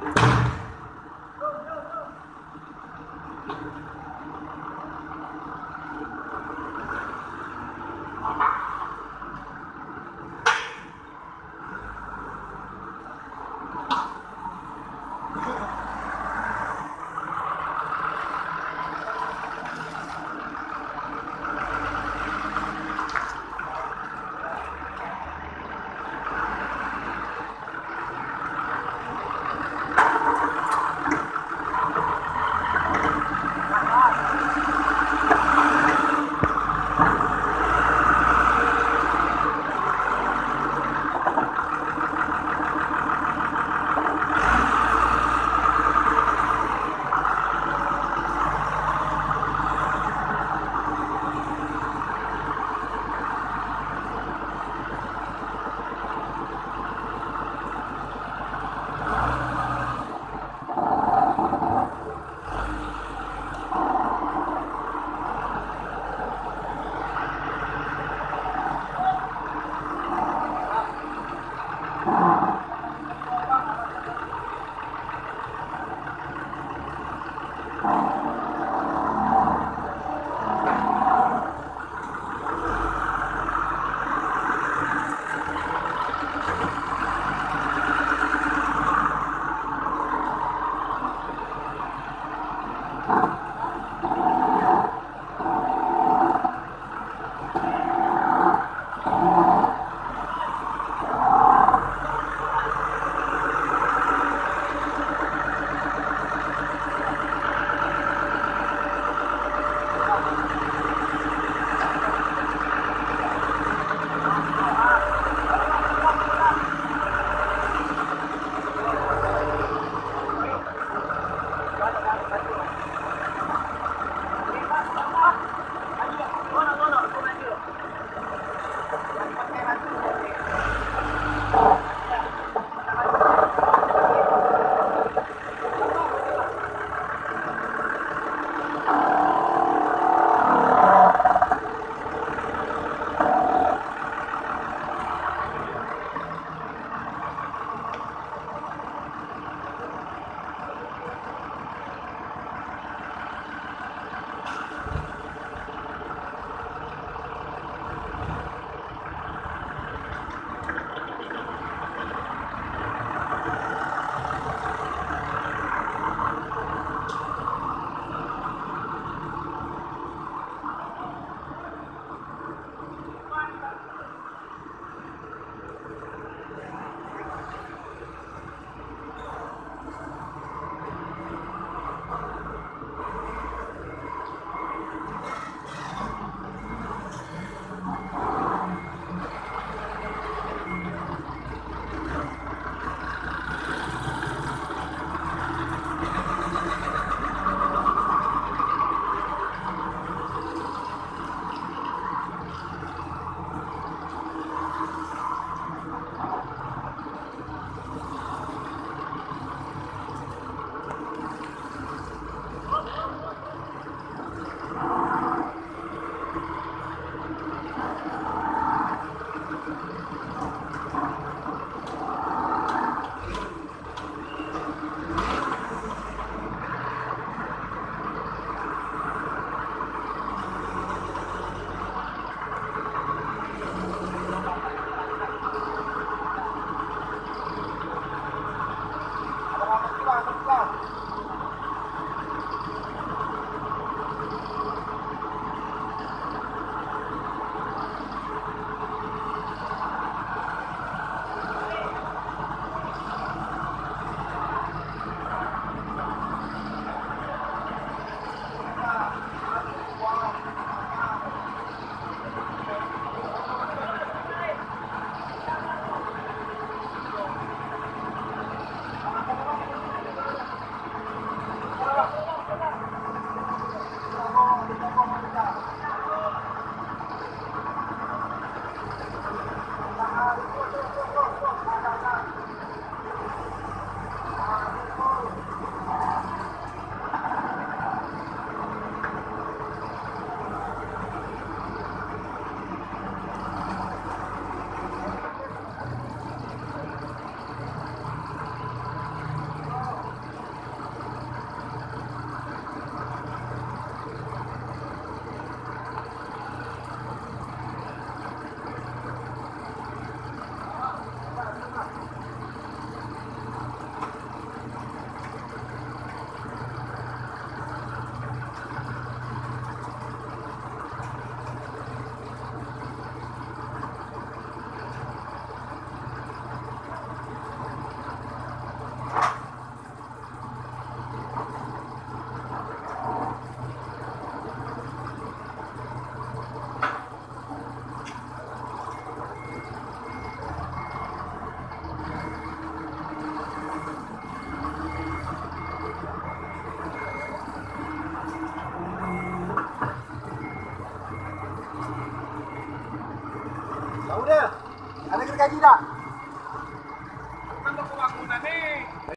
you dirán.